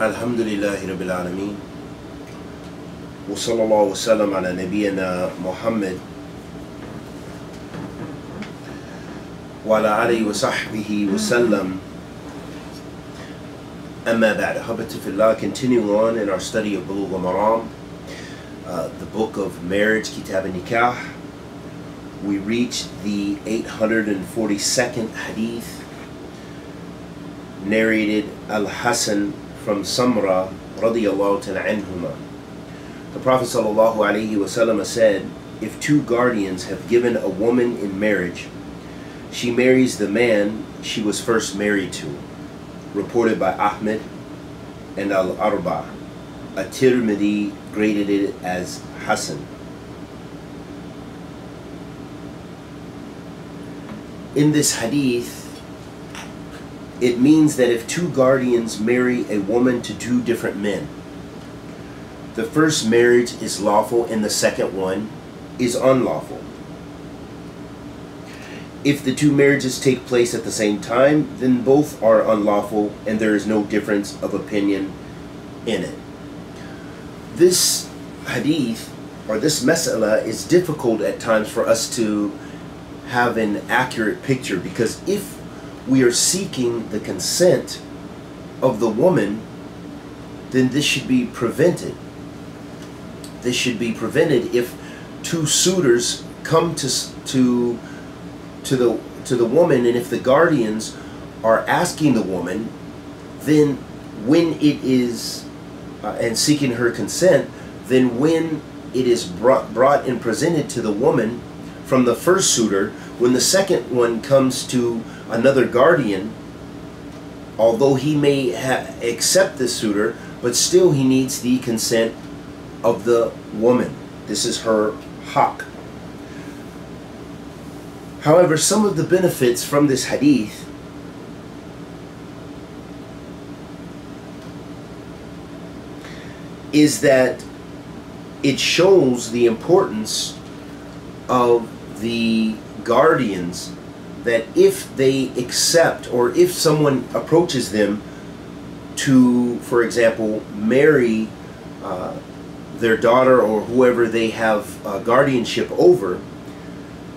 الحمد لله رب العالمين وصلى الله وسلم على نبينا محمد وعلى آله وصحبه وسلم أما بعد حبت في الله continuing on in our study of Bulugh al-Maram uh, the book of marriage Kitab al-Nikah we reached the 842nd hadith narrated Al-Hasan from Samra anhuma. The Prophet sallallahu alaihi wasallam said, if two guardians have given a woman in marriage, she marries the man she was first married to. Reported by Ahmed and Al-Arba. At-Tirmidhi graded it as Hasan. In this hadith, it means that if two guardians marry a woman to two different men, the first marriage is lawful and the second one is unlawful. If the two marriages take place at the same time, then both are unlawful and there is no difference of opinion in it. This hadith or this mas'ala is difficult at times for us to have an accurate picture because if we are seeking the consent of the woman, then this should be prevented. This should be prevented if two suitors come to to to the to the woman, and if the guardians are asking the woman, then when it is uh, and seeking her consent, then when it is brought brought and presented to the woman from the first suitor, when the second one comes to another guardian, although he may accept the suitor, but still he needs the consent of the woman. This is her haq. However, some of the benefits from this hadith is that it shows the importance of the guardians that if they accept or if someone approaches them to, for example, marry uh, their daughter or whoever they have uh, guardianship over,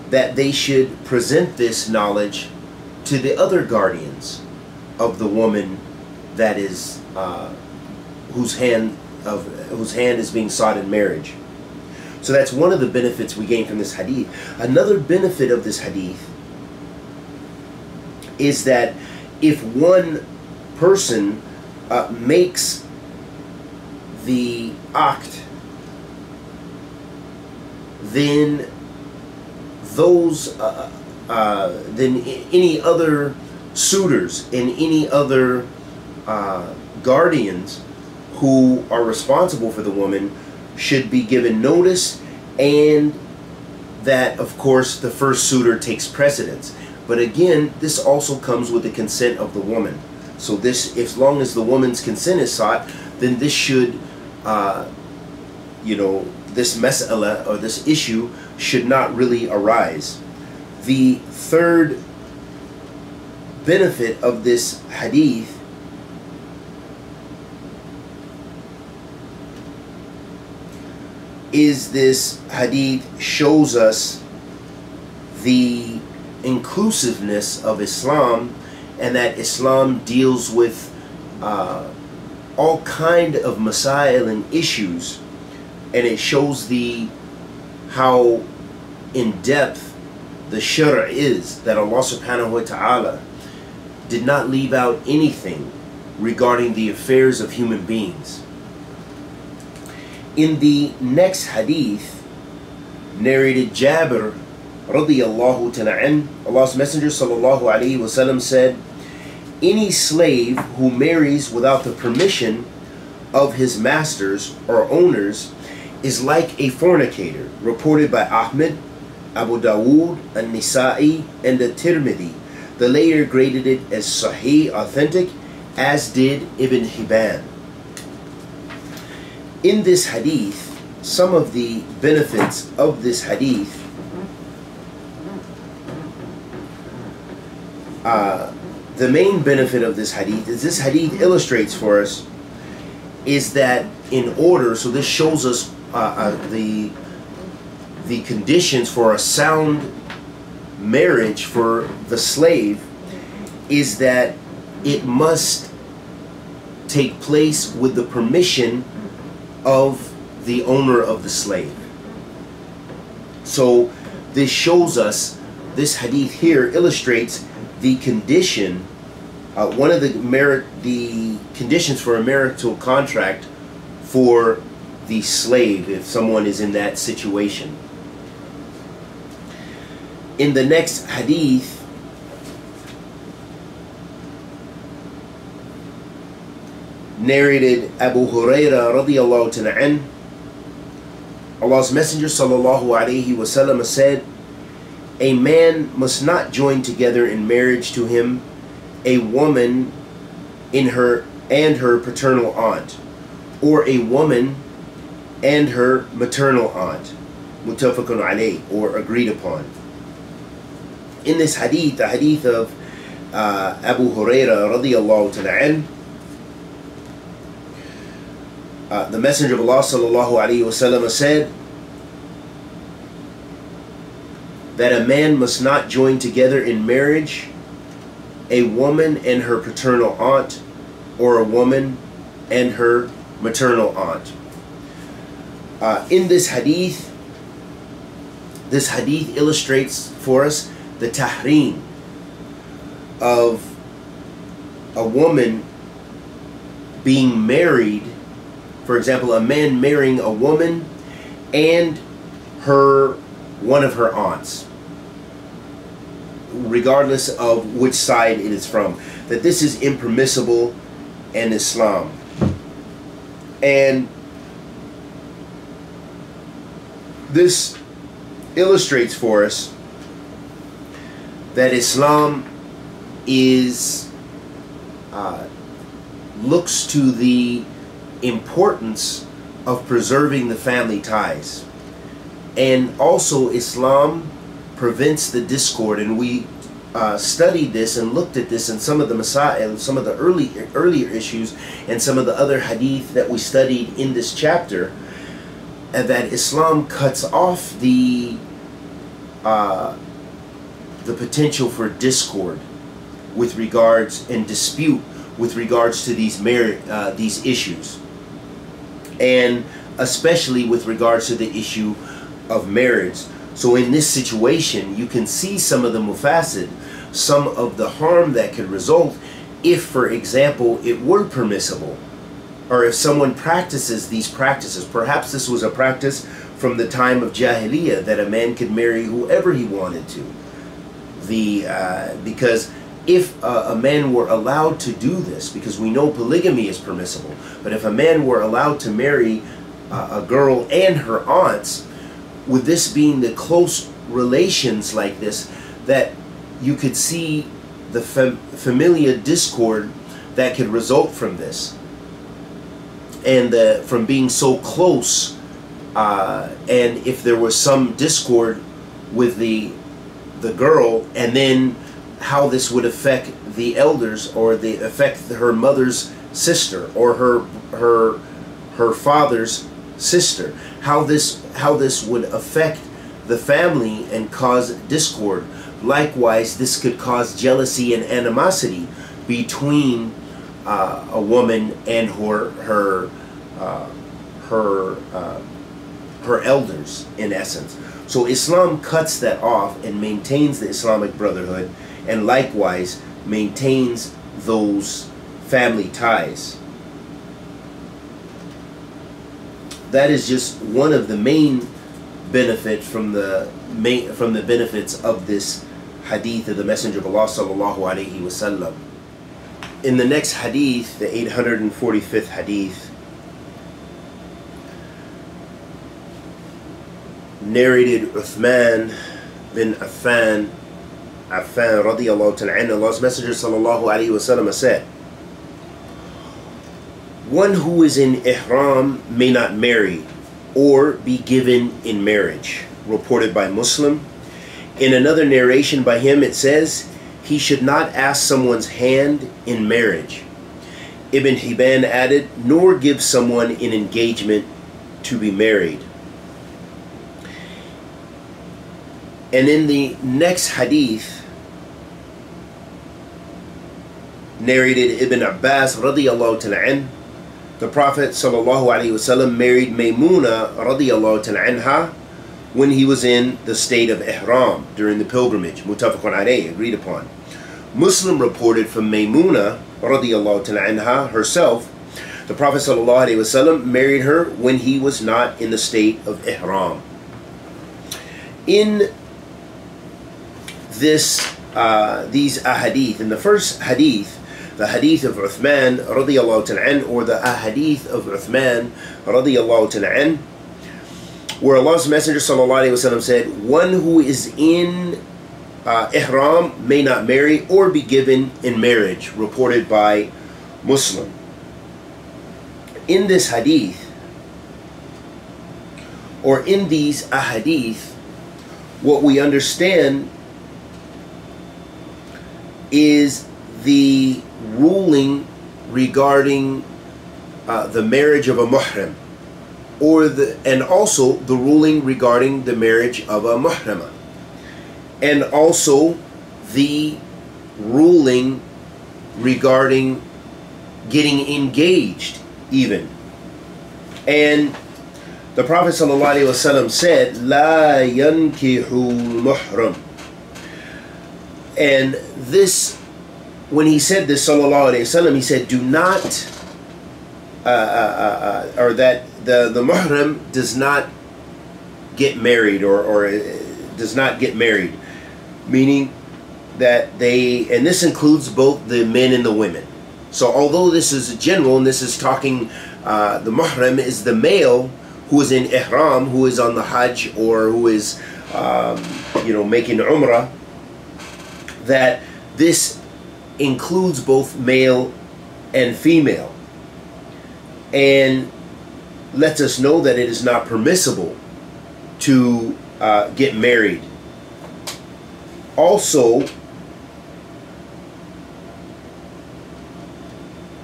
that they should present this knowledge to the other guardians of the woman that is uh, whose hand of whose hand is being sought in marriage. So that's one of the benefits we gain from this hadith. Another benefit of this hadith is that if one person uh, makes the act, then those, uh, uh, then any other suitors and any other uh, guardians who are responsible for the woman should be given notice and that of course the first suitor takes precedence but again this also comes with the consent of the woman. So this as long as the woman's consent is sought then this should uh, you know this mas'ala or this issue should not really arise. The third benefit of this hadith is this hadith shows us the inclusiveness of Islam and that Islam deals with uh, all kind of masail and issues. And it shows the how in depth the shara is that Allah subhanahu wa ta'ala did not leave out anything regarding the affairs of human beings. In the next hadith, narrated Jabir radiyallahu ta'ala Allah's Messenger sallallahu alayhi wasallam said, Any slave who marries without the permission of his masters or owners is like a fornicator, reported by Ahmed, Abu Dawood, An-Nasa'i, and the Tirmidhi. The later graded it as Sahih, authentic, as did Ibn Hibban in this hadith, some of the benefits of this hadith the main benefit of this hadith is this hadith illustrates for us is that in order, so this shows us uh, uh, the the conditions for a sound marriage for the slave is that it must take place with the permission of the owner of the slave. So this shows us, this hadith here illustrates the condition, uh, one of the merit, the conditions for a marital contract for the slave if someone is in that situation. In the next hadith, narrated Abu Huraira radiallahu ta'ala Allah's Messenger sallallahu alaihi wasallam said, A man must not join together in marriage to him a woman in her and her paternal aunt, or a woman and her maternal aunt, mutafakun alayh, or agreed upon. In this hadith, the hadith of uh, Abu Huraira radiallahu ta'ala uh, the Messenger of Allah sallallahu alaihi wasallam said that a man must not join together in marriage a woman and her paternal aunt or a woman and her maternal aunt. Uh, in this hadith, this hadith illustrates for us the tahrim of a woman being married for example, a man marrying a woman and her one of her aunts, regardless of which side it is from, that this is impermissible in Islam. And this illustrates for us that Islam is uh, looks to the importance of preserving the family ties. And also Islam prevents the discord and we uh, studied this and looked at this in some of the Masail, some of the early earlier issues and some of the other hadith that we studied in this chapter and that Islam cuts off the uh, the potential for discord with regards and dispute with regards to these merit, uh, these issues. And especially with regards to the issue of marriage. So in this situation, you can see some of the mufasid, some of the harm that could result if, for example, it were permissible, or if someone practices these practices. Perhaps this was a practice from the time of Jahiliyyah that a man could marry whoever he wanted to. The uh, because if a man were allowed to do this, because we know polygamy is permissible, but if a man were allowed to marry uh, a girl and her aunts, with this being the close relations like this, that you could see the fam- familiar discord that could result from this. And uh, from being so close, uh, and if there was some discord with the the girl, and then how this would affect the elders or the affect her mother's sister or her her her father's sister how this how this would affect the family and cause discord likewise this could cause jealousy and animosity between uh, a woman and her her uh, her uh, her elders in essence so Islam cuts that off and maintains the Islamic brotherhood and likewise maintains those family ties. That is just one of the main benefits from the main, from the benefits of this hadith of the Messenger of Allah sallallahu alaihi wasallam. In the next hadith, the 845th hadith, narrated Uthman bin Affan Affan radiallahu ta'ala Allah's Messenger sallallahu alayhi wasallam said, One who is in ihram may not marry or be given in marriage. Reported by Muslim. In another narration by him it says, he should not ask someone's hand in marriage. Ibn Hibban added, nor give someone an engagement to be married. And in the next hadith, narrated Ibn Abbas radiallahu ta'ala the Prophet wasallam married Maymuna anha when he was in the state of ihram during the pilgrimage, mutafaqun alayh, agreed upon. Muslim reported from Maymuna anha herself, the Prophet wasallam married her when he was not in the state of ihram. In this, uh, these ahadith, in the first hadith, the hadith of Uthman radiallahu ta'ala or the ahadith of Uthman radiallahu ta'ala where Allah's Messenger sallallahu said, "One who is in uh, ihram may not marry or be given in marriage," reported by Muslim. In this hadith, or in these ahadith, what we understand is the ruling regarding uh, the marriage of a muhrim or the and also the ruling regarding the marriage of a muhrima and also the ruling regarding getting engaged even. And the prophet ﷺ said la yankihul muhrim and this when he said this sallallahu alaihi wasallam he said do not uh, uh, uh, or that the the muhrim does not get married or or uh, does not get married, meaning that they and this includes both the men and the women. So although this is general and this is talking, uh, the muhrim is the male who is in ihram, who is on the hajj or who is um, you know making umrah. That this includes both male and female and lets us know that it is not permissible to uh, get married. Also,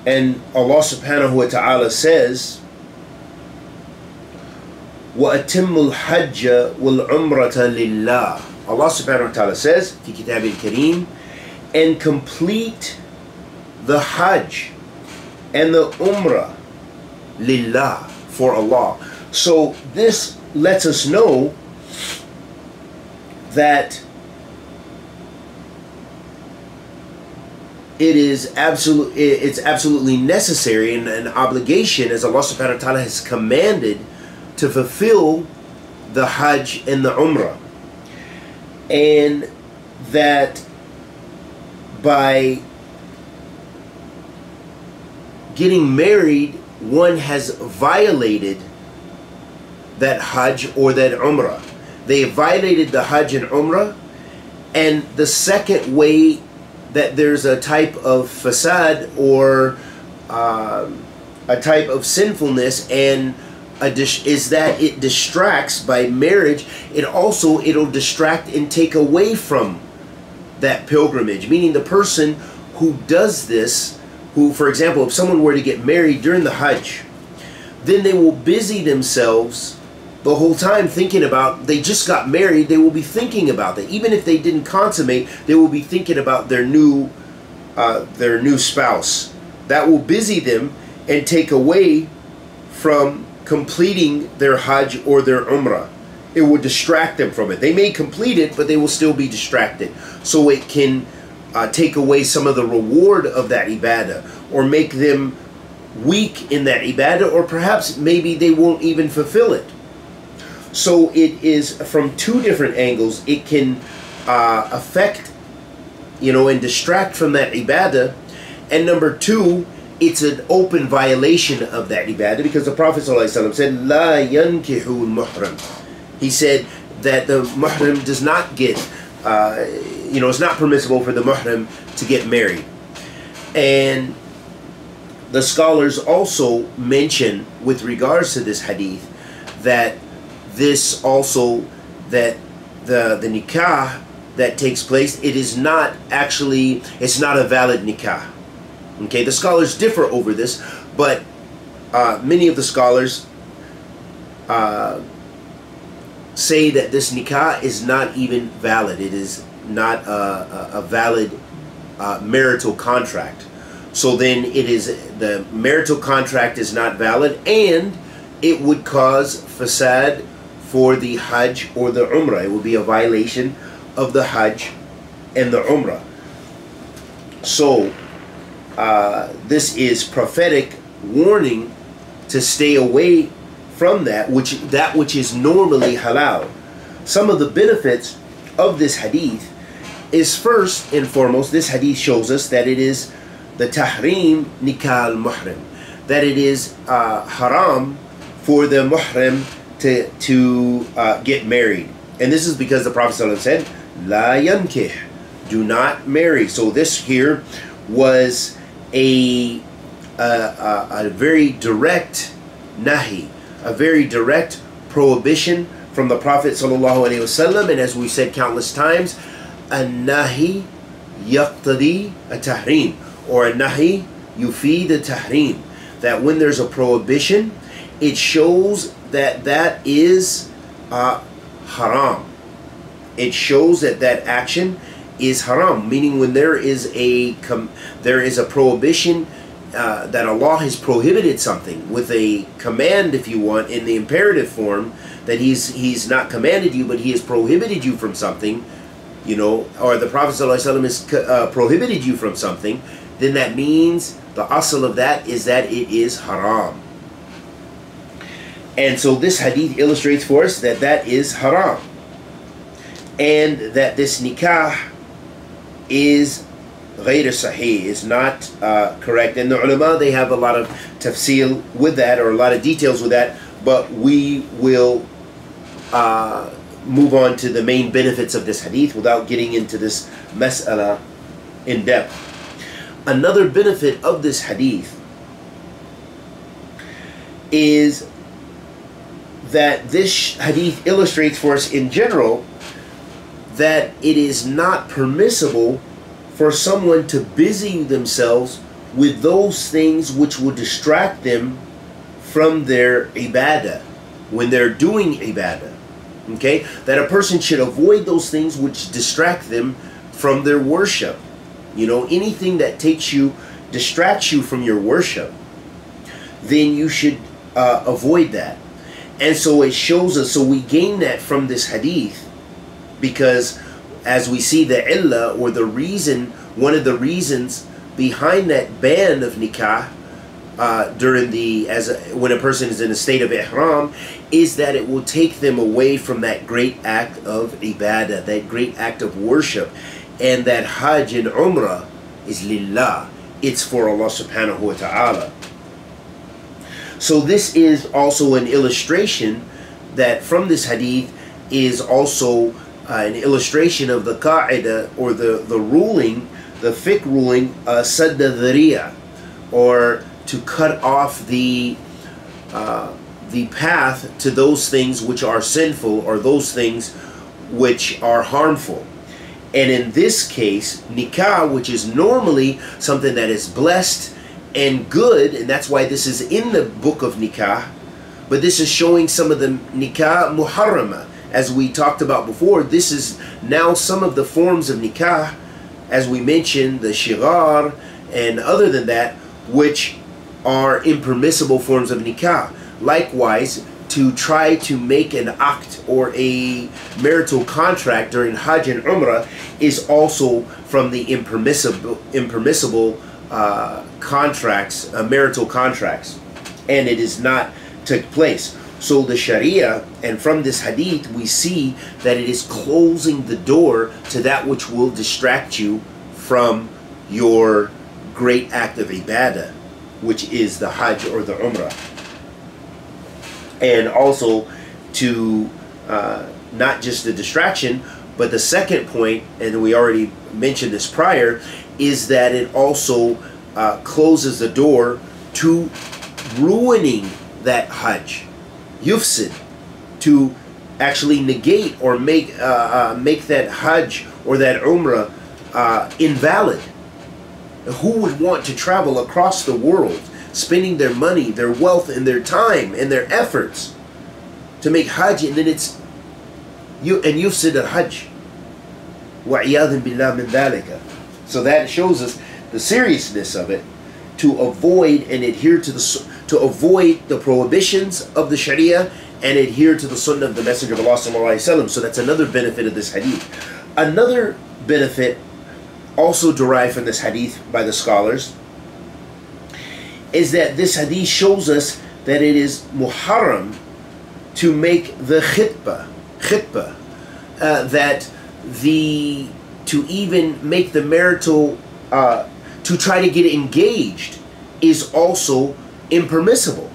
and Allah subhanahu wa ta'ala says, وَأَتِمُّ الْحَجَّ وَالْعُمْرَةَ لِلَّهِ Allah subhanahu wa ta'ala says, في كتاب الكريم, and complete the Hajj and the Umrah lillah for Allah. So this lets us know that it is absolute it's absolutely necessary and an obligation as Allah subhanahu wa ta'ala has commanded to fulfill the Hajj and the Umrah. And that by getting married one has violated that Hajj or that Umrah. They violated the Hajj and Umrah. And the second way that there's a type of fasad or um, a type of sinfulness and is that it distracts by marriage it also it'll distract and take away from that pilgrimage meaning the person who does this who, for example, if someone were to get married during the Hajj, then they will busy themselves the whole time thinking about they just got married they will be thinking about that. Even if they didn't consummate they will be thinking about their new uh, their new spouse. That will busy them and take away from completing their hajj or their umrah it will distract them from it they may complete it but they will still be distracted so it can uh, take away some of the reward of that ibadah or make them weak in that ibadah or perhaps maybe they won't even fulfill it. So it is from two different angles. It can uh, affect, you know, and distract from that ibadah. And number two, it's an open violation of that ibadah because the Prophet ﷺ said, La yankihu muhrim. He said that the muhrim does not get uh, you know, it's not permissible for the muhrim to get married. And the scholars also mention with regards to this hadith that this also that the the nikah that takes place it is not actually it's not a valid nikah Okay, the scholars differ over this, but uh, many of the scholars uh, say that this nikah is not even valid. It is not a, a, valid uh, marital contract. So then it is the marital contract is not valid and it would cause fasad for the Hajj or the Umrah. It would be a violation of the Hajj and the Umrah. So uh, this is prophetic warning to stay away from that which that which is normally halal. Some of the benefits of this hadith is first and foremost this hadith shows us that it is the tahrim nikal muhrim that it is uh, haram for the muhrim to to uh, get married. And this is because the prophet ﷺ said la yankih do not marry. So this here was a a, a very direct nahi a very direct prohibition from the Prophet wasallam, and as we said countless times, a nahi yaqtadi a tahrim, or a nahi yufid a tahrim. That when there's a prohibition, it shows that that is uh, haram. It shows that that action is haram, meaning when there is a there is a prohibition uh, that Allah has prohibited something with a command, if you want, in the imperative form, that He's He's not commanded you, but He has prohibited you from something, you know, or the Prophet ﷺ has uh, prohibited you from something, then that means the asl of that is that it is haram. And so this hadith illustrates for us that that is haram. And that this nikah is غير صحيح is not uh, correct. And the ulama, they have a lot of tafsil with that or a lot of details with that, but we will uh, move on to the main benefits of this hadith without getting into this mas'ala in depth. Another benefit of this hadith is that this hadith illustrates for us in general that it is not permissible for someone to busy themselves with those things which will distract them from their ibadah when they're doing ibadah. Okay? That a person should avoid those things which distract them from their worship. You know, anything that takes you, distracts you from your worship, then you should uh, avoid that. And so it shows us, so we gain that from this hadith because as we see the illah or the reason, one of the reasons behind that ban of nikah uh, during the as a, when a person is in a state of ihram is that it will take them away from that great act of ibadah, that great act of worship, and that hajj and umrah is lillah. It's for Allah subhanahu wa ta'ala. So this is also an illustration that from this hadith is also uh, an illustration of the qaida or the, the ruling, the fiqh ruling, uh, or to cut off the uh, the path to those things which are sinful or those things which are harmful. And in this case, nikah, which is normally something that is blessed and good, and that's why this is in the book of nikah, but this is showing some of the nikah muharrama, as we talked about before, this is now some of the forms of nikah, as we mentioned, the shigar, and other than that, which are impermissible forms of nikah. Likewise, to try to make an act or a marital contract during Hajj and Umrah is also from the impermissible impermissible uh, contracts, uh, marital contracts, and it is not took place. So the Sharia, and from this hadith, we see that it is closing the door to that which will distract you from your great act of ibadah, which is the Hajj or the Umrah. And also to uh, not just the distraction, but the second point, and we already mentioned this prior, is that it also uh, closes the door to ruining that Hajj yufsid, to actually negate or make uh, uh, make that Hajj or that Umrah uh, invalid. Who would want to travel across the world, spending their money, their wealth, and their time and their efforts to make Hajj, and then it's you and you've said Hajj. وَعِيَاذٍ بِاللَّهِ مِنْ ذَلِكَ So that shows us the seriousness of it to avoid and adhere to the to avoid the prohibitions of the Sharia and adhere to the Sunnah of the Messenger of Allah So that's another benefit of this hadith. Another benefit also derived from this hadith by the scholars is that this hadith shows us that it is muharram to make the khitbah, khitbah, uh, that the to even make the marital uh, to try to get engaged is also impermissible.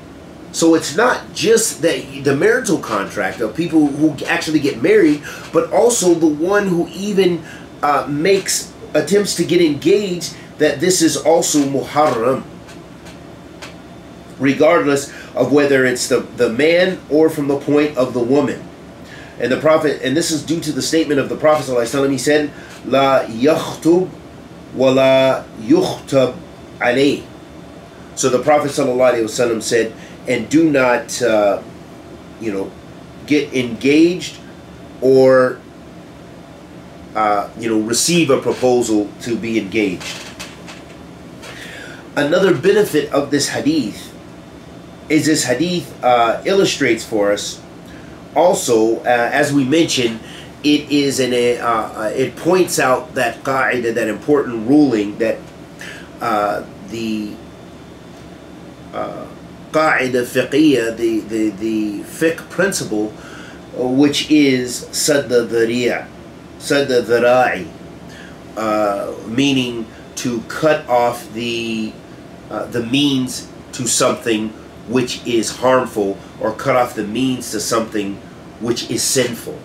So it's not just that the marital contract of people who actually get married, but also the one who even uh, makes attempts to get engaged. That this is also muharram, regardless of whether it's the the man or from the point of the woman. And the Prophet, and this is due to the statement of the Prophet ﷺ, he said, La yakhtub wala yukhtab alayh. So the Prophet ﷺ said, and do not, uh, you know, get engaged or, uh, you know, receive a proposal to be engaged. Another benefit of this hadith is this hadith uh, illustrates for us also, uh, as we mentioned, it is an uh, uh, it points out that qaida, that important ruling that the qaida the, the, the fiqh principle, which is sadda dhari'a, sadda dhara'i, uh, meaning to cut off the uh, the means to something which is harmful or cut off the means to something which is sinful.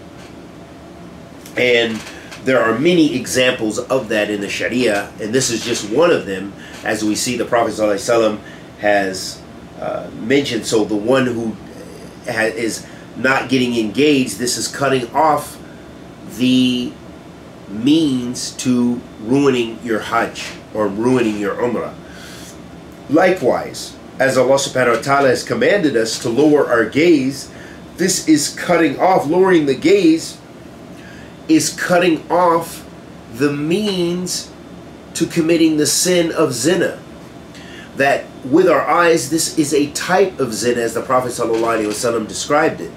And there are many examples of that in the Sharia, and this is just one of them, as we see the Prophet ﷺ has uh, mentioned. So the one who is not getting engaged, this is cutting off the means to ruining your Hajj or ruining your Umrah. Likewise, as Allah subhanahu wa ta'ala has commanded us to lower our gaze, this is cutting off, lowering the gaze is cutting off the means to committing the sin of zina. That with our eyes, this is a type of zina, as the Prophet ﷺ described it.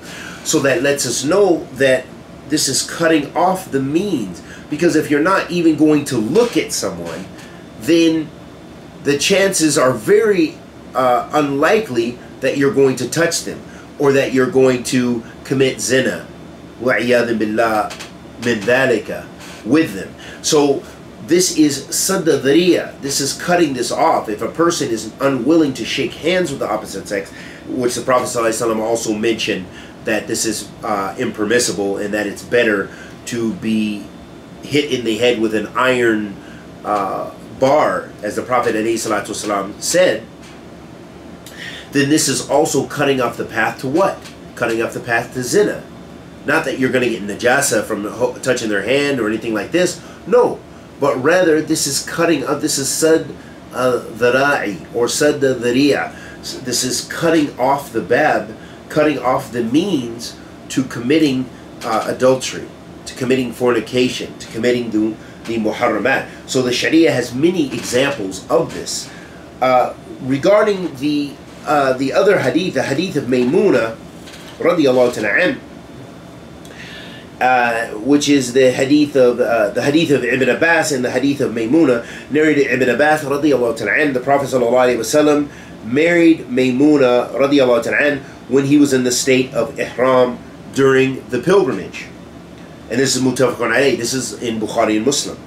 So that lets us know that this is cutting off the means. Because if you're not even going to look at someone, then the chances are very uh, unlikely that you're going to touch them or that you're going to commit zina. billah min with them. So this is sadda This is cutting this off. If a person is unwilling to shake hands with the opposite sex, which the Prophet ﷺ also mentioned that this is uh, impermissible and that it's better to be hit in the head with an iron uh, bar, as the Prophet ﷺ said, then this is also cutting off the path to what? Cutting off the path to zina. Not that you're going to get najasa from touching their hand or anything like this. No. But rather, this is cutting off, this is sad uh, dhara'i or sad dhari'a. This is cutting off the bab, cutting off the means to committing uh, adultery, to committing fornication, to committing the, the muharramat. So the Sharia has many examples of this. Uh, regarding the uh, the other hadith, the hadith of Maymuna, radiallahu ta'ala uh, which is the hadith of uh, the hadith of Ibn Abbas and the hadith of Maymuna, narrated Ibn Abbas radiallahu ta'ala the Prophet wasallam married Maymuna radiallahu ta'ala when he was in the state of ihram during the pilgrimage. And this is mutafaqun alayh. This is in Bukhari and Muslim.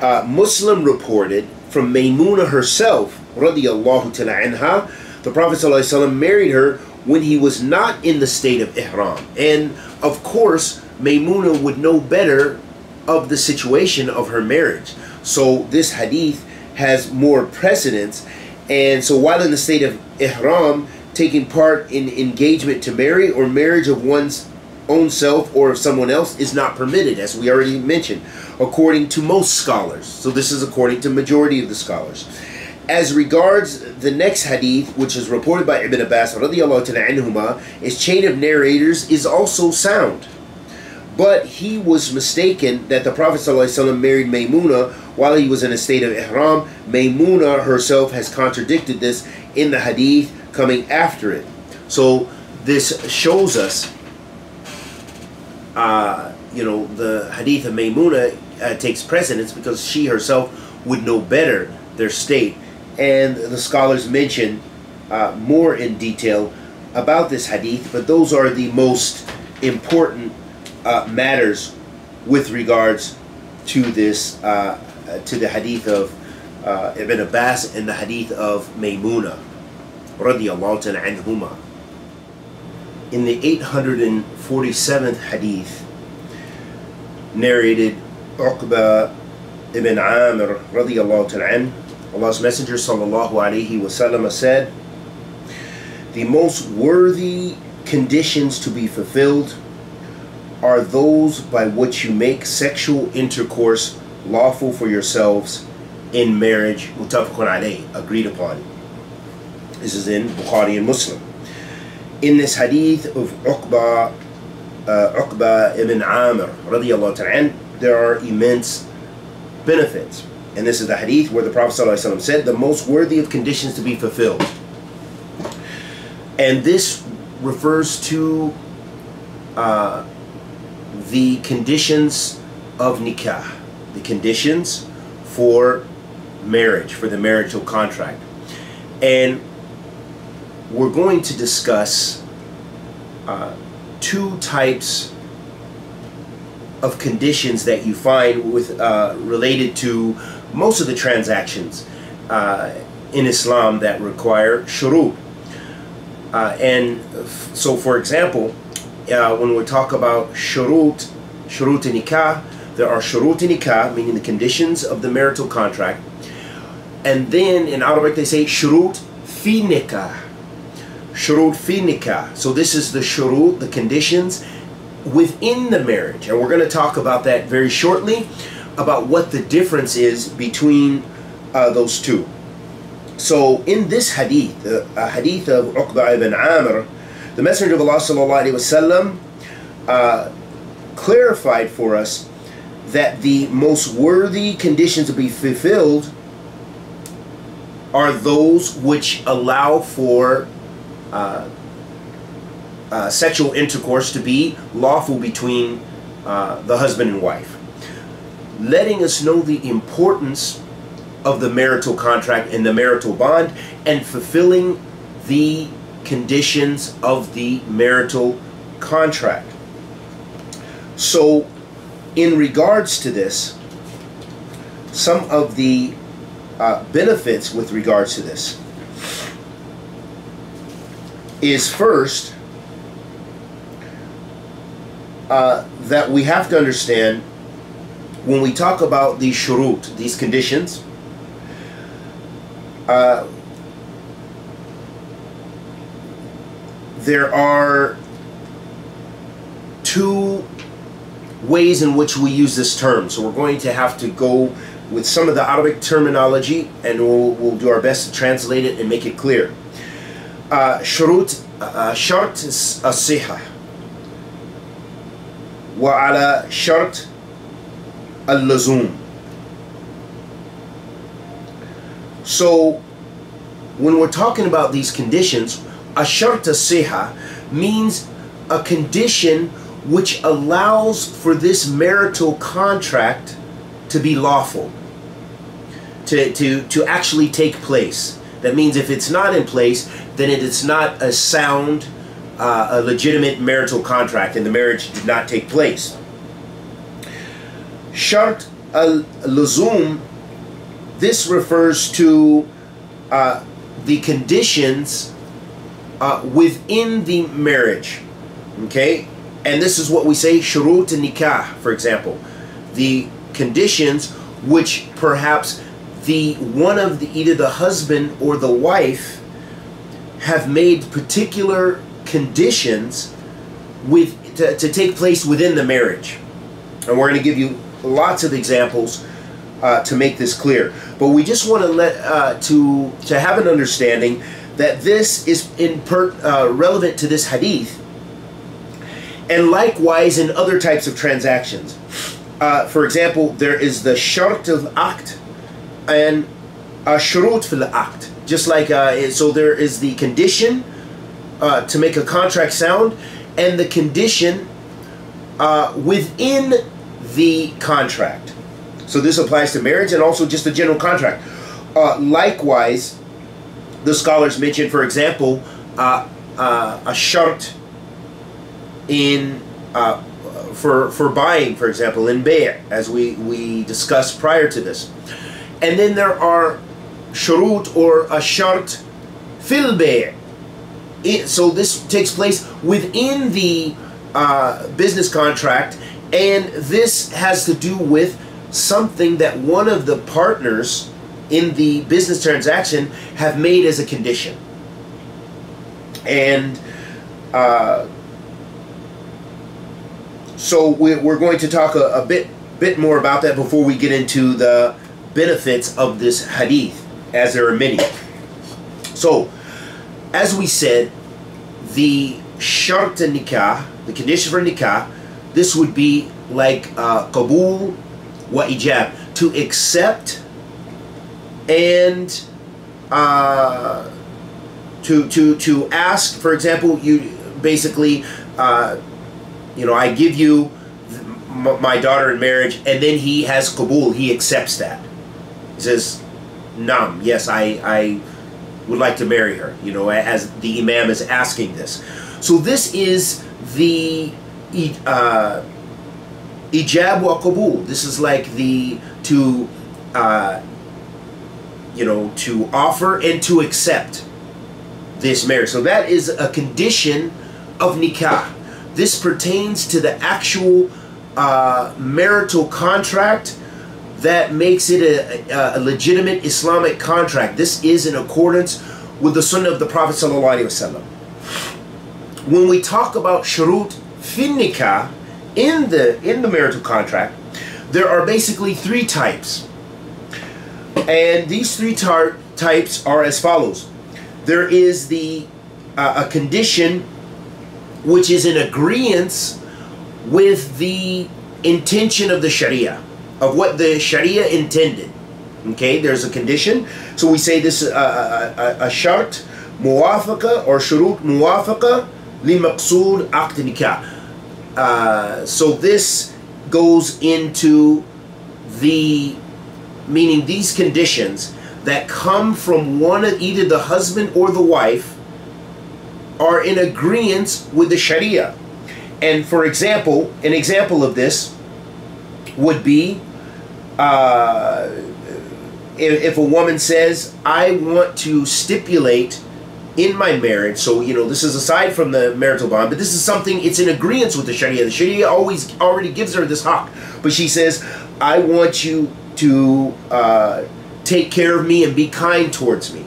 Uh, Muslim reported from Maymuna herself radiallahu ta'ala anha the Prophet ﷺ married her when he was not in the state of ihram. And of course, Maymuna would know better of the situation of her marriage. So this hadith has more precedence. And so while in the state of ihram, taking part in engagement to marry or marriage of one's own self or of someone else is not permitted, as we already mentioned, according to most scholars. So this is according to majority of the scholars. As regards the next hadith, which is reported by Ibn Abbas anhuma, its chain of narrators is also sound. But he was mistaken that the Prophet ﷺ married Maymuna while he was in a state of ihram. Maymuna herself has contradicted this in the hadith coming after it. So this shows us, uh, you know, the hadith of Maymuna uh, takes precedence because she herself would know better their state. And the scholars mention uh, more in detail about this hadith, but those are the most important uh, matters with regards to this, uh, to the hadith of uh, Ibn Abbas and the hadith of Maymuna radiallahu anhuma. In the 847th hadith, narrated Uqba ibn Amir radiallahu anhu, Allah's Messenger sallallahu alaihi wasallam said, the most worthy conditions to be fulfilled are those by which you make sexual intercourse lawful for yourselves in marriage, agreed upon. This is in Bukhari and Muslim. In this hadith of Uqba, uh, ibn Amir, radiallahu ta'ala, there are immense benefits. And this is the hadith where the Prophet said, the most worthy of conditions to be fulfilled. And this refers to uh, the conditions of nikah, the conditions for marriage, for the marital contract. And we're going to discuss uh, two types of conditions that you find with uh, related to most of the transactions uh, in Islam that require shurut. Uh, and so, for example, uh, when we talk about shurut, shurut nikah, there are shurut nikah, meaning the conditions of the marital contract. And then in Arabic they say shurut fi nikah shurut fi nikah. So this is the shurut, the conditions within the marriage. And we're going to talk about that very shortly, about what the difference is between uh, those two. So in this hadith, uh, hadith of Uqba ibn Amr, the Messenger of Allah wasallam uh, clarified for us that the most worthy conditions to be fulfilled are those which allow for uh, uh, sexual intercourse to be lawful between uh, the husband and wife. Letting us know the importance of the marital contract and the marital bond and fulfilling the conditions of the marital contract. So, in regards to this, some of the uh, benefits with regards to this is first uh, that we have to understand when we talk about these shurut, these conditions, uh, there are two ways in which we use this term. So we're going to have to go with some of the Arabic terminology and we'll, we'll do our best to translate it and make it clear. شروط شرط الصحة وعلى شرط اللزوم So when we're talking about these conditions, ashart siha means a condition which allows for this marital contract to be lawful, to, to, to actually take place. That means if it's not in place, then it is not a sound, uh, a legitimate marital contract, and the marriage did not take place. Shart al-luzum, this refers to uh, the conditions uh, within the marriage. Okay? And this is what we say, shurut nikah, for example. The conditions which perhaps the one of the either the husband or the wife have made particular conditions with to, to take place within the marriage. And we're going to give you lots of examples uh, to make this clear. But we just want to let uh, to to have an understanding that this is in per, uh, relevant to this hadith, and likewise in other types of transactions. Uh, for example, there is the shart of aqd and a shurut fil aqd. Just like uh, so, there is the condition uh, to make a contract sound, and the condition within the contract. So this applies to marriage and also just the general contract. Uh, likewise, the scholars mention, for example, uh, uh, a shart in uh, for for buying, for example, in bay, as we we discussed prior to this, and then there are shurut or a shart fil bay. So this takes place within the uh, business contract, and this has to do with something that one of the partners in the business transaction have made as a condition. And uh, so we're going to talk a, a, bit bit more about that before we get into the benefits of this hadith, as there are many. So, as we said, the shart nikah, the condition for nikah, this would be like uh, qabul wa ijab to accept and uh, to to to ask for example you basically uh, you know I give you my daughter in marriage and then he has qabul. he accepts that he says nam yes I I would like to marry her you know as the imam is asking this so this is the uh, ijab wa qabul. This is like the to uh, you know to offer and to accept this marriage. So that is a condition of nikah. This pertains to the actual uh, marital contract that makes it a, a, legitimate Islamic contract. This is in accordance with the sunnah of the Prophet When we talk about shurut fin nikah, in the in the marital contract, there are basically three types. And these three types are as follows. There is the uh, a condition which is in agreement with the intention of the Sharia, of what the Sharia intended. Okay, there's a condition. So we say this uh, uh, a, a, a shart muwafaqa or shurut muwafaqa li maqsood aqd uh, so this goes into the meaning these conditions that come from one of either the husband or the wife are in agreement with the Sharia. And for example, an example of this would be uh, if, if a woman says, I want to stipulate in my marriage, so you know, this is aside from the marital bond, but this is something it's in agreement with the Sharia. The Sharia always already gives her this haq, but she says, "I want you to uh, take care of me and be kind towards me.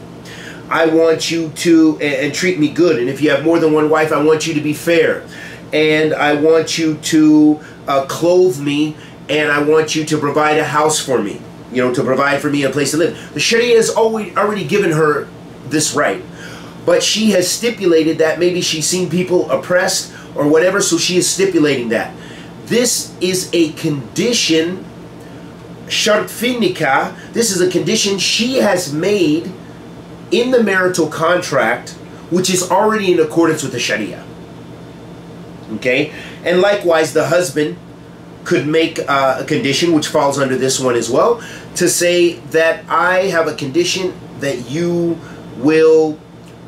I want you to and, and treat me good. And if you have more than one wife, I want you to be fair, and I want you to uh, clothe me, and I want you to provide a house for me. You know, to provide for me a place to live. The Sharia has always already given her this right." but she has stipulated that maybe she's seen people oppressed or whatever, so she is stipulating that. This is a condition, shart fin nikah, this is a condition she has made in the marital contract, which is already in accordance with the Sharia. Okay? And likewise, the husband could make uh, a condition, which falls under this one as well, to say that I have a condition that you will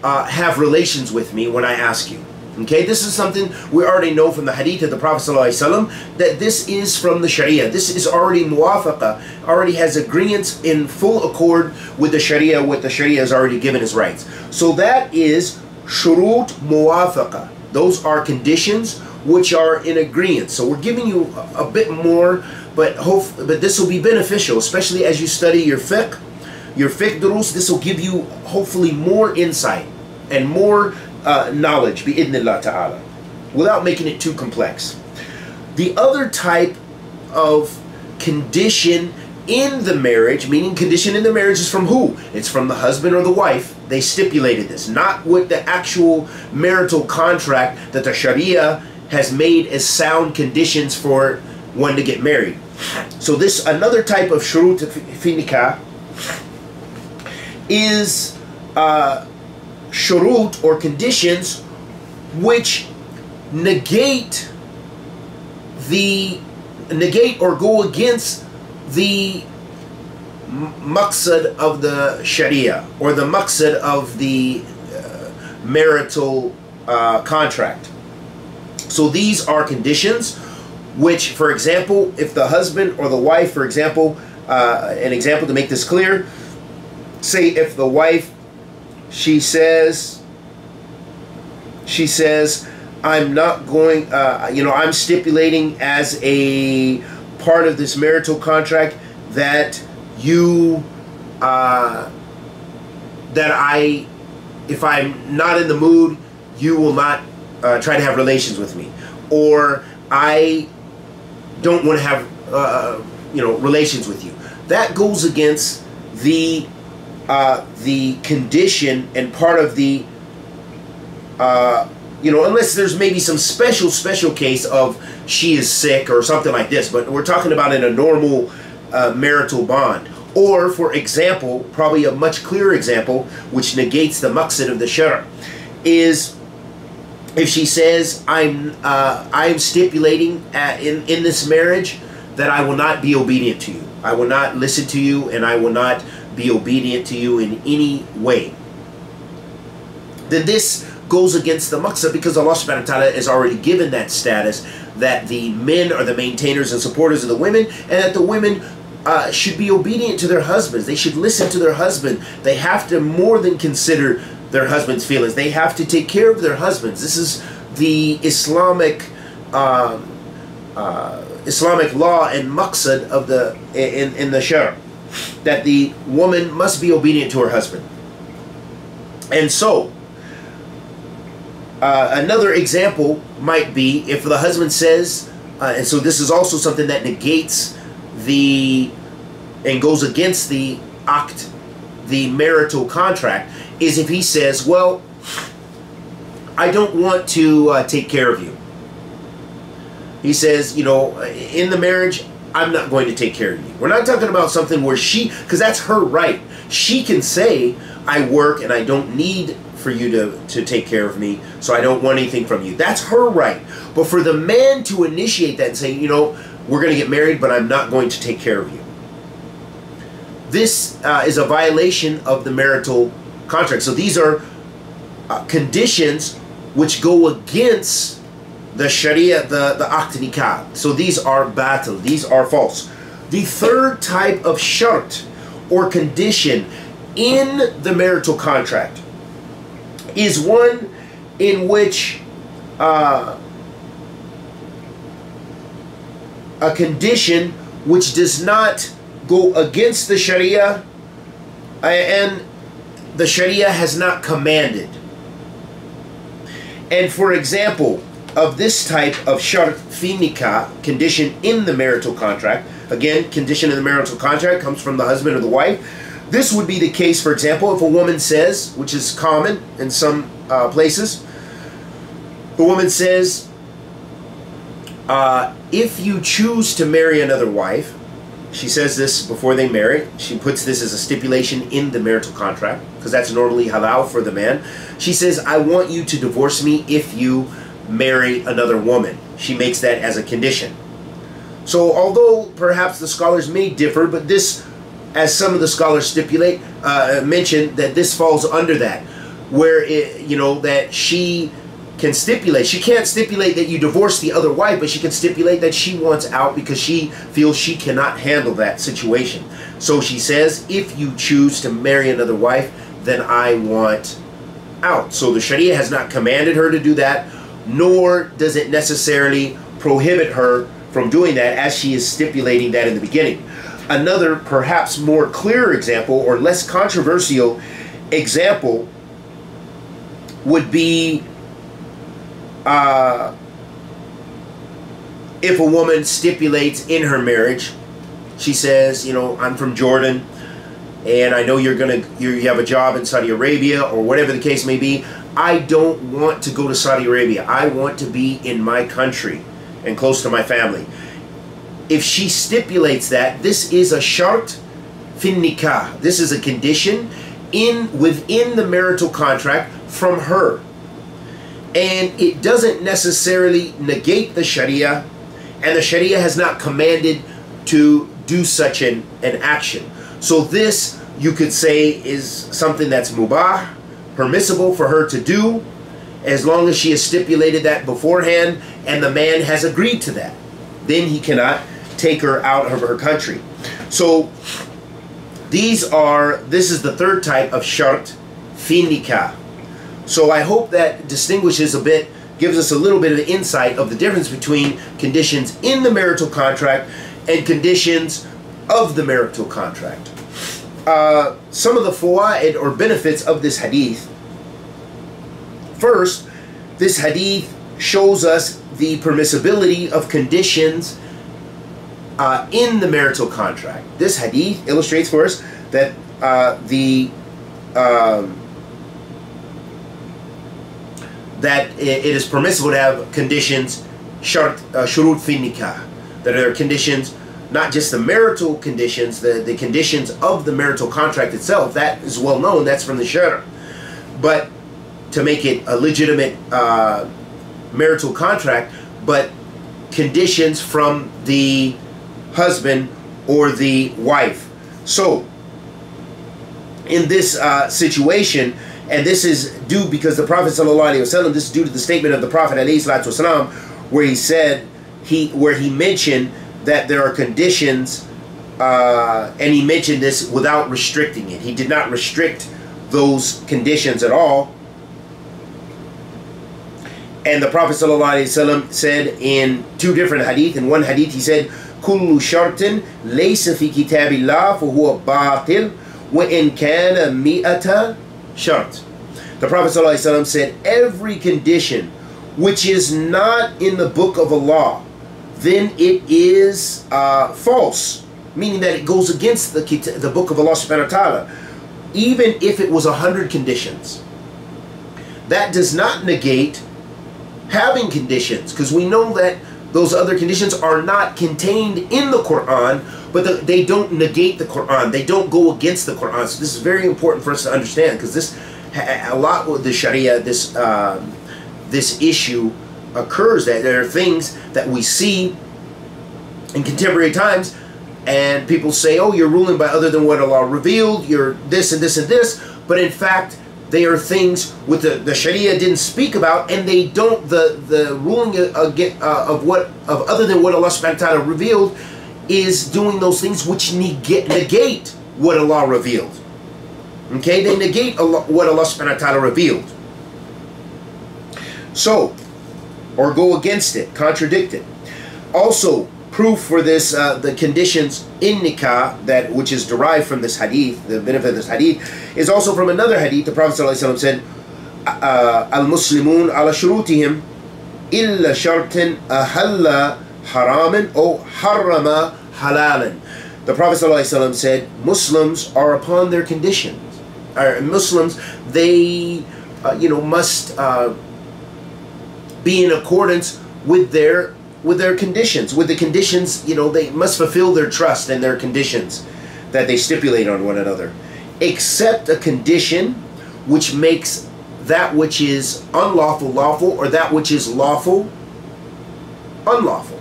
uh, have relations with me when I ask you. Okay, this is something we already know from the hadith of the Prophet ﷺ that this is from the Sharia. This is already muwafaqa, already has agreements in full accord with the Sharia, what the Sharia has already given as rights. So that is shurut muwafaqa. Those are conditions which are in agreement. So we're giving you a, a bit more, but hope, but this will be beneficial, especially as you study your fiqh your fiqh durus, this will give you hopefully more insight and more uh, knowledge, bi'idnillah ta'ala. without making it too complex. The other type of condition in the marriage, meaning condition in the marriage is from who? It's from the husband or the wife. They stipulated this, not what the actual marital contract that the Sharia has made as sound conditions for one to get married. So this another type of shurut fin nikah is uh, shurut or conditions which negate the negate or go against the maqsad of the Sharia or the maqsad of the uh, marital uh, contract. So these are conditions which, for example, if the husband or the wife, for example, uh, an example to make this clear, say if the wife, she says, she says, I'm not going, uh, you know, I'm stipulating as a part of this marital contract that you, uh, that I, if I'm not in the mood, you will not uh, try to have relations with me. Or I don't want to have, uh, you know, relations with you. That goes against the, uh, the condition and part of the, uh, you know, unless there's maybe some special, special case of she is sick or something like this, but we're talking about in a normal uh, marital bond. Or, for example, probably a much clearer example, which negates the maqsad of the shara, is if she says, "I'm uh, I'm stipulating at, in in this marriage that I will not be obedient to you. I will not listen to you, and I will not be obedient to you in any way." Then this goes against the maqsad because Allah subhanahu wa ta'ala has already given that status that the men are the maintainers and supporters of the women and that the women uh, should be obedient to their husbands. They should listen to their husband. They have to more than consider their husband's feelings. They have to take care of their husbands. This is the Islamic um, uh, Islamic law and maqsad of the in in the shar that the woman must be obedient to her husband. And so uh, another example might be if the husband says, uh, and so this is also something that negates the and goes against the aqd, the marital contract, is if he says, well, I don't want to uh, take care of you. He says, you know, in the marriage, I'm not going to take care of you. We're not talking about something where she, because that's her right. She can say, I work and I don't need for you to, to take care of me, so I don't want anything from you. That's her right. But for the man to initiate that and say, you know, we're going to get married, but I'm not going to take care of you. This uh, is a violation of the marital contract. So these are uh, conditions which go against the Sharia, the, the Aqd Nikah. So these are batil, these are false. The third type of shart or condition in the marital contract is one in which uh, a condition which does not go against the Sharia uh, and the Sharia has not commanded. And for example, of this type of shart fin nikah condition in the marital contract, again, condition in the marital contract comes from the husband or the wife, this would be the case, for example, if a woman says, which is common in some uh, places, the woman says, uh, if you choose to marry another wife, she says this before they marry. She puts this as a stipulation in the marital contract because that's normally halal for the man. She says, I want you to divorce me if you marry another woman. She makes that as a condition. So, although perhaps the scholars may differ, but this as some of the scholars stipulate, uh, mention that this falls under that, where it, you know that she can stipulate. She can't stipulate that you divorce the other wife, but she can stipulate that she wants out because she feels she cannot handle that situation. So she says, if you choose to marry another wife, then I want out. So the Sharia has not commanded her to do that, nor does it necessarily prohibit her from doing that as she is stipulating that in the beginning. Another, perhaps more clear example or less controversial example would be uh, if a woman stipulates in her marriage, she says, you know, I'm from Jordan, and I know you're gonna you you have a job in Saudi Arabia or whatever the case may be. I don't want to go to Saudi Arabia. I want to be in my country and close to my family. If she stipulates that, this is a shart fin nikah. This is a condition in within the marital contract from her. And it doesn't necessarily negate the Sharia, and the Sharia has not commanded to do such an, an action. So this, you could say, is something that's mubah, permissible for her to do, as long as she has stipulated that beforehand and the man has agreed to that. Then he cannot take her out of her country. So these are, this is the third type of shart fin nikah. So I hope that distinguishes a bit, gives us a little bit of insight of the difference between conditions in the marital contract and conditions of the marital contract. Uh, some of the fawaid or benefits of this hadith. First, this hadith shows us the permissibility of conditions uh, in the marital contract. This hadith illustrates for us that uh, the um, that it is permissible to have conditions shart uh, shurut fi nikah that are conditions not just the marital conditions the, the conditions of the marital contract itself that is well known that's from the shara but to make it a legitimate uh, marital contract but conditions from the husband or the wife so in this uh, situation and this is due because the Prophet ﷺ, this is due to the statement of the Prophet والسلام, where he said he where he mentioned that there are conditions uh, and he mentioned this without restricting it. He did not restrict those conditions at all. And the Prophet ﷺ said in two different hadith, in one hadith he said, كل شرط ليس في كتاب الله فهو باطل وإن كان مئة shart. The Prophet ﷺ said, every condition which is not in the book of Allah, then it is uh, false, meaning that it goes against the, the book of Allah subhanahu wa ta'ala, even if it was a hundred conditions. That does not negate having conditions, because we know that those other conditions are not contained in the Quran, but the, they don't negate the Quran. They don't go against the Quran. So this is very important for us to understand because this a lot with the Sharia, this um, this issue occurs that there are things that we see in contemporary times, and people say, "Oh, you're ruling by other than what Allah revealed. You're this and this and this," but in fact, they are things with the, the Sharia didn't speak about, and they don't the the ruling uh, of what of other than what Allah Subhanahu wa Taala revealed is doing those things which negate, negate what Allah revealed. Okay, they negate Allah, what Allah subhanahu wa ta'ala revealed. So, or go against it, contradict it. Also, proof for this, uh, the conditions in nikah, that which is derived from this hadith, the benefit of this hadith, is also from another hadith. The Prophet ﷺ said, uh, Al-Muslimun ala shurutihim illa shartin ahalla haraman or harrama halalan. The Prophet ﷺ said, Muslims are upon their conditions. Or Muslims, they, uh, you know, must uh, be in accordance with their with their conditions. With the conditions, you know, they must fulfill their trust and their conditions that they stipulate on one another. Except a condition which makes that which is unlawful lawful or that which is lawful unlawful.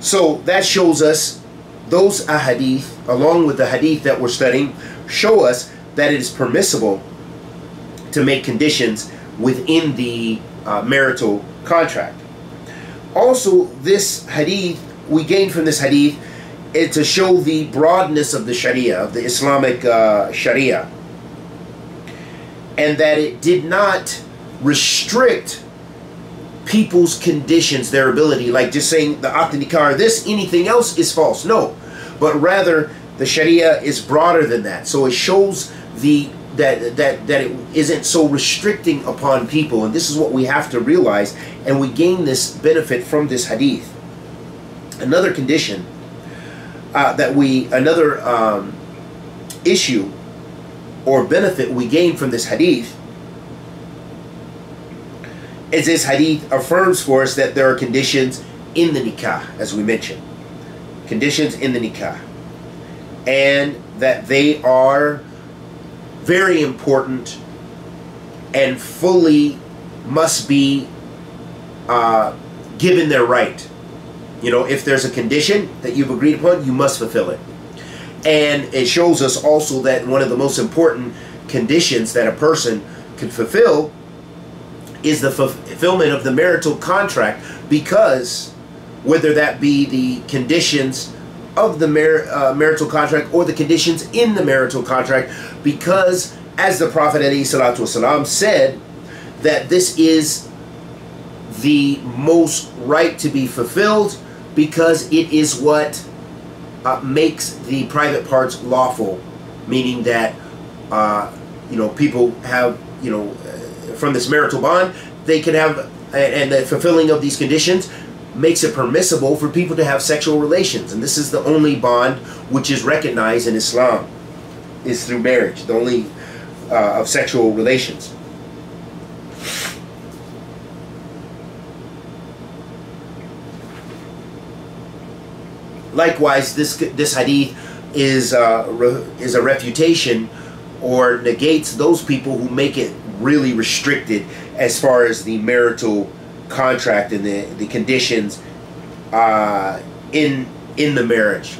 So that shows us those ahadith, along with the hadith that we're studying, show us that it is permissible to make conditions within the uh, marital contract. Also, this hadith, we gain from this hadith is to show the broadness of the Sharia, of the Islamic uh, Sharia, and that it did not restrict people's conditions, their ability, like just saying the Aqd Nikah, this, anything else is false. No, but rather the Sharia is broader than that. So it shows the that that that it isn't so restricting upon people, and this is what we have to realize, and we gain this benefit from this hadith. another condition uh, that we, another um, issue or benefit we gain from this hadith is this hadith affirms for us that there are conditions in the nikah, as we mentioned. Conditions in the nikah. And that they are very important and fully must be uh, given their right. You know, if there's a condition that you've agreed upon, you must fulfill it. And it shows us also that one of the most important conditions that a person can fulfill is the fulfillment of the marital contract because whether that be the conditions of the mar- uh, marital contract or the conditions in the marital contract because as the prophet والسلام, said that this is the most right to be fulfilled because it is what uh, makes the private parts lawful meaning that uh, you know people have you know from this marital bond, they can have, and the fulfilling of these conditions makes it permissible for people to have sexual relations. And this is the only bond which is recognized in Islam, is through marriage, the only uh, of sexual relations. Likewise, this this hadith is uh, is a refutation or negates those people who make it really restricted as far as the marital contract and the, the conditions uh, in in the marriage.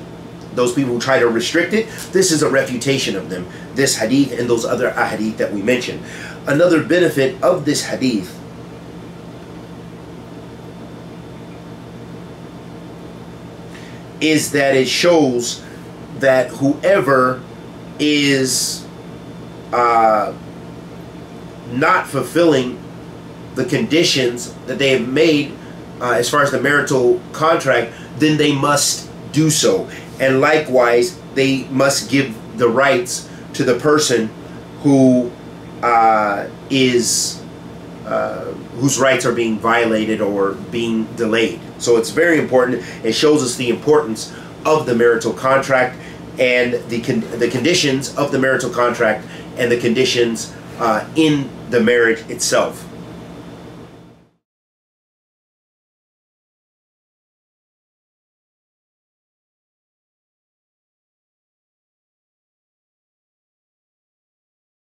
Those people who try to restrict it, this is a refutation of them. This hadith and those other ahadith that we mentioned. Another benefit of this hadith is that it shows that whoever is uh, not fulfilling the conditions that they have made uh, as far as the marital contract, then they must do so. And likewise, they must give the rights to the person who uh, is uh, whose rights are being violated or being delayed. So it's very important. It shows us the importance of the marital contract and the con- the conditions of the marital contract and the conditions uh, in the marriage itself.